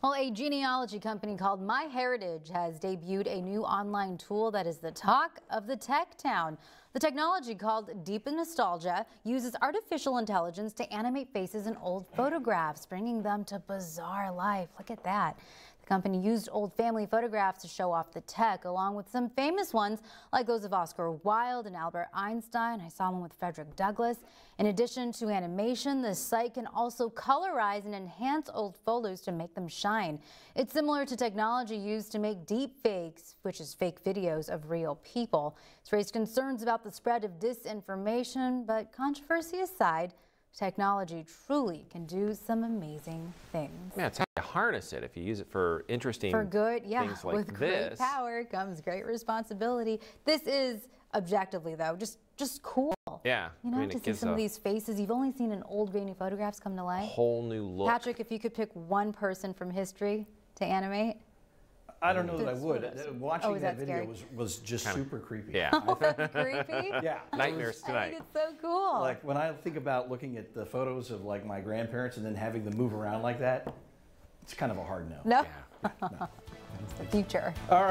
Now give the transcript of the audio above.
Well, a genealogy company called MyHeritage has debuted a new online tool that is the talk of the tech town. The technology called Deep Nostalgia uses artificial intelligence to animate faces in old photographs, bringing them to bizarre life. Look at that. The company used old family photographs to show off the tech, along with some famous ones like those of Oscar Wilde and Albert Einstein. I saw one with Frederick Douglass. In addition to animation, the site can also colorize and enhance old photos to make them shine. It's similar to technology used to make deep fakes, which is fake videos of real people. It's raised concerns about the spread of disinformation, but controversy aside, technology truly can do some amazing things. Yeah, harness it if you use it for interesting for good. Yeah, things like with this. great power comes great responsibility. This is objectively though just just cool. Yeah, you know, I mean, to see some of these faces you've only seen in old grainy photographs come to life. Whole new look. Patrick, if you could pick one person from history to animate. I don't know that I would. what it is. Uh, Watching Oh, that, that video was, was just Kinda- super creepy. Yeah. Oh, that's creepy. Yeah. Nightmares I tonight. think it's so cool. Like when I think about looking at the photos of like my grandparents and then having them move around like that, it's kind of a hard no. no, Yeah. it's the future. All right.